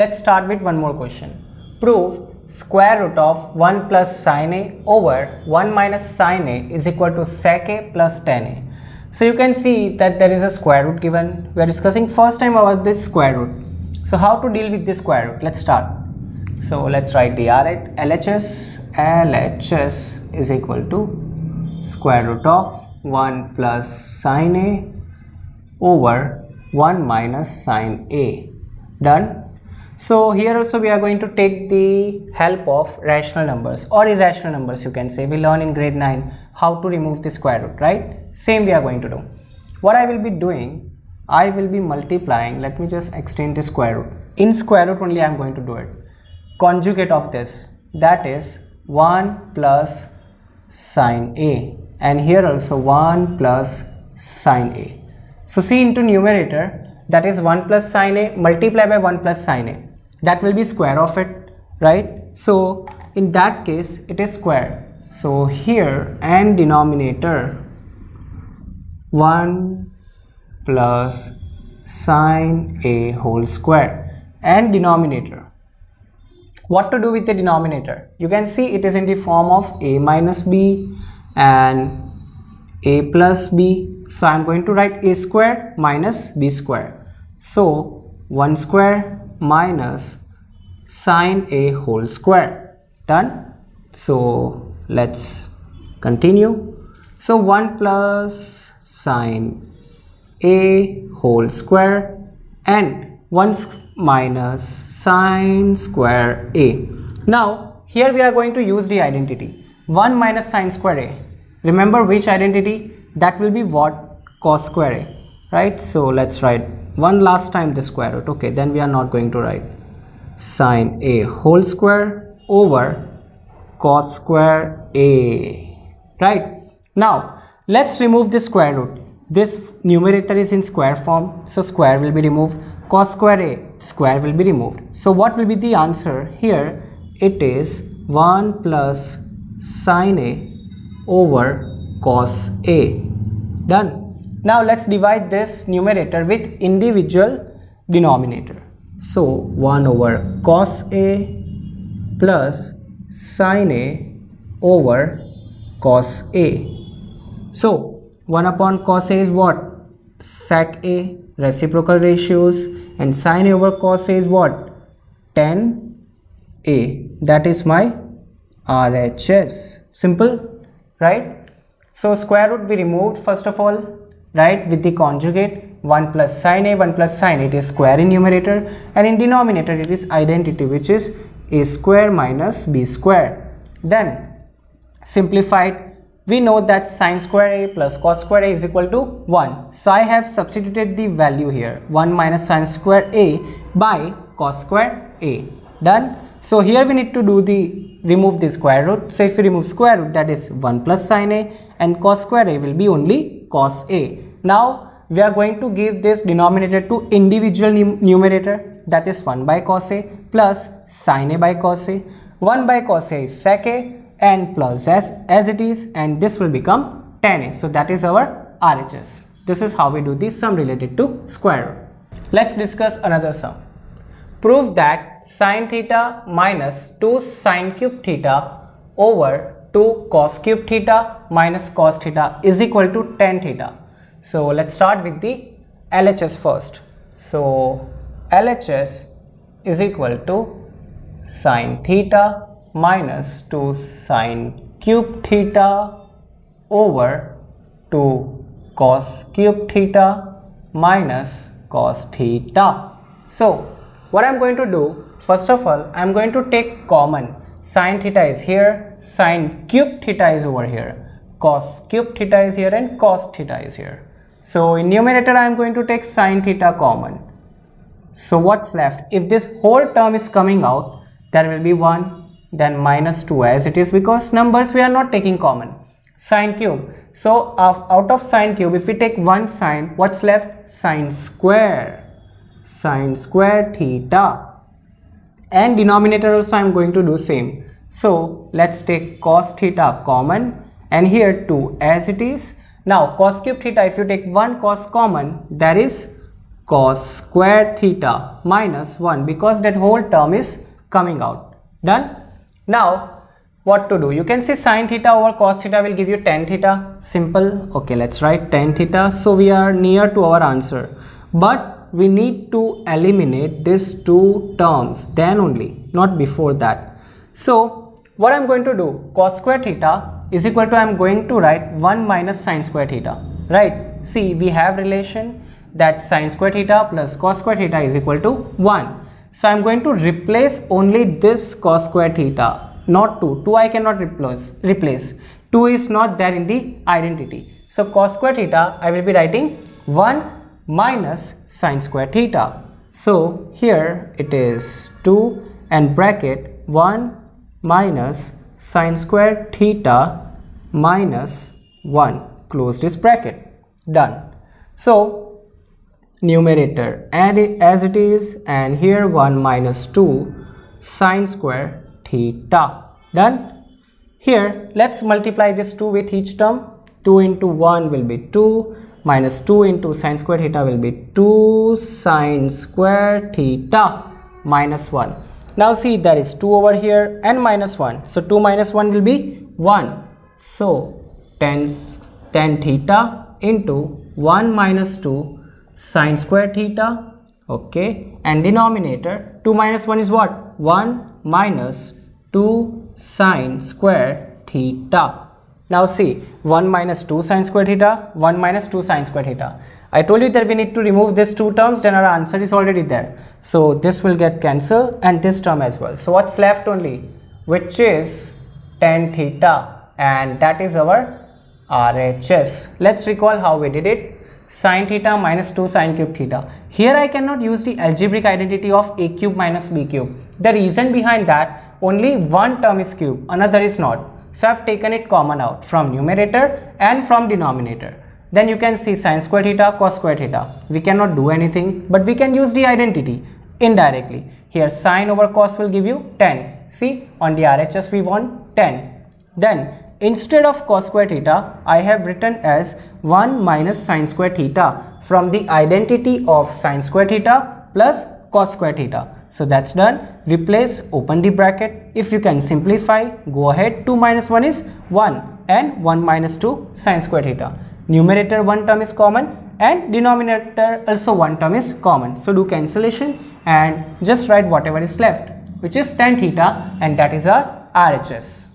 Let's start with one more question. Prove square root of 1 plus sine a over 1 minus sine a is equal to sec a plus tan a. So you can see that there is a square root given. We are discussing first time about this square root. So how to deal with this square root? Let's start. So let's write the at LHS. LHS is equal to square root of 1 plus sine a over 1 minus sine a. Done? So here also we are going to take the help of rational numbers or irrational numbers you can say. We learn in grade 9 how to remove the square root, right? Same we are going to do. What I will be doing, I will be multiplying. Let me just extend the square root. In square root only I am going to do it. Conjugate of this that is 1 plus sine A and here also 1 plus sine A. So see into numerator that is 1 plus sine A multiply by 1 plus sine A that will be square of it right? So in that case it is square. So here and denominator 1 plus sine a whole square and denominator. What to do with the denominator? You can see it is in the form of a minus b and a plus b. So i'm going to write a square minus b square. So 1 square minus sine a whole square. Done. So let's continue. So 1 plus sine a whole square and 1 minus sine square a. Now here we are going to use the identity. 1 minus sine square a. Remember which identity? That will be what? Cos square a. Right? So let's write one last time the square root. Okay then we are not going to write sine a whole square over cos square a. Right? Now let's remove the square root. This numerator is in square form so square will be removed. Cos square a square will be removed. So what will be the answer? Here it is 1 plus sine a over cos a. Done now let's divide this numerator with individual denominator. So 1 over cos A plus sine A over cos A. So 1 upon cos A is what? Sec A reciprocal ratios and sine A over cos A is what? Tan A. That is my RHS. Simple, right? So square root we removed first of all right with the conjugate 1 plus sine a 1 plus sine it is square in numerator and in denominator it is identity which is a square minus b square. Then simplified we know that sine square a plus cos square a is equal to 1 so i have substituted the value here 1 minus sine square a by cos square a. Done? So here we need to do the remove the square root. So if we remove square root that is 1 plus sine a and cos square a will be only cos A. Now we are going to give this denominator to individual numerator that is 1 by cos A plus sin A by cos A. 1 by cos A is sec A and plus as, as it is and this will become tan A. So that is our RHS. This is how we do the sum related to square root. Let's discuss another sum. Prove that sine theta minus 2 sine cube theta over 2 cos cube theta minus cos theta is equal to tan theta. So let's start with the LHS first. So LHS is equal to sine theta minus 2 sine cube theta over 2 cos cube theta minus cos theta. So what I'm going to do first of all I'm going to take common sine theta is here, sine cube theta is over here, cos cube theta is here and cos theta is here. So in numerator I am going to take sine theta common. So what's left? If this whole term is coming out, there will be 1, then minus 2 as it is because numbers we are not taking common. Sine cube. So out of sine cube, if we take 1 sine, what's left? Sine square. Sine square theta and denominator also I am going to do same. So let's take cos theta common and here 2 as it is. Now cos cube theta if you take 1 cos common that is cos square theta minus 1 because that whole term is coming out. Done? Now, what to do? You can see sine theta over cos theta will give you tan theta. Simple. Okay, let's write tan theta. So, we are near to our answer. But we need to eliminate these two terms then only, not before that. So, what I'm going to do? Cos square theta is equal to I'm going to write 1 minus sine square theta. Right? See, we have relation that sine square theta plus cos square theta is equal to 1. So I'm going to replace only this cos square theta, not 2. 2 I cannot replace. replace. 2 is not there in the identity. So cos square theta, I will be writing 1 minus sine square theta. So here it is 2 and bracket 1 minus sine square theta minus 1. Close this bracket. Done. So numerator as it is and here 1 minus 2 sine square theta done here let's multiply this 2 with each term 2 into 1 will be 2 minus 2 into sine square theta will be 2 sine square theta minus 1 now see there is 2 over here and minus 1 so 2 minus 1 will be 1 so 10 tan theta into 1 minus 2 sine square theta okay? And denominator 2 minus 1 is what? 1 minus 2 sine square theta now see 1 minus 2 sine square theta 1 minus 2 sine square theta I told you that we need to remove these two terms then our answer is already there so this will get cancelled and this term as well so what's left only which is tan theta and that is our RHS let's recall how we did it sine theta minus 2 sine cube theta. Here I cannot use the algebraic identity of a cube minus b cube. The reason behind that only one term is cube, another is not. So I have taken it common out from numerator and from denominator. Then you can see sine square theta, cos square theta. We cannot do anything, but we can use the identity indirectly. Here sine over cos will give you tan. See on the RHS we want tan. Then Instead of cos square theta, I have written as 1 minus sine square theta from the identity of sine square theta plus cos square theta. So that's done. Replace, open the bracket. If you can simplify, go ahead. 2 minus 1 is 1 and 1 minus 2 sine square theta. Numerator 1 term is common and denominator also 1 term is common. So do cancellation and just write whatever is left which is tan theta and that is our RHS.